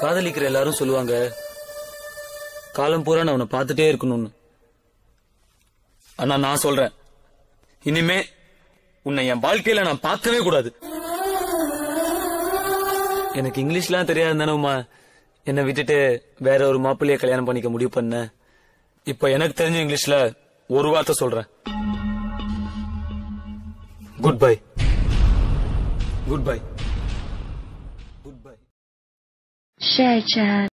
காதலிக்கிற எல்லாரும் சொல்லுவாங்க. காலம் பூரா நான் உன்னை பார்த்துட்டே இருக்கணும்னு. ஆனா நான் சொல்றேன். இனிமே உன்னை என் வாழ்க்கையில நான் பார்க்கவே கூடாது. எனக்கு இங்கிலீஷ்லாம் தெரியாது தானேம்மா என்னை விட்டுட்டு வேற ஒரு மாப்பிள்ளைய கல்யாணம் பண்ணிக்க முடிவு பண்ண. இப்ப எனக்கு தெரிஞ்ச இங்கிலீஷ்ல ஒரு வார்த்தை சொல்றேன். Good bye good bye good bye 睡着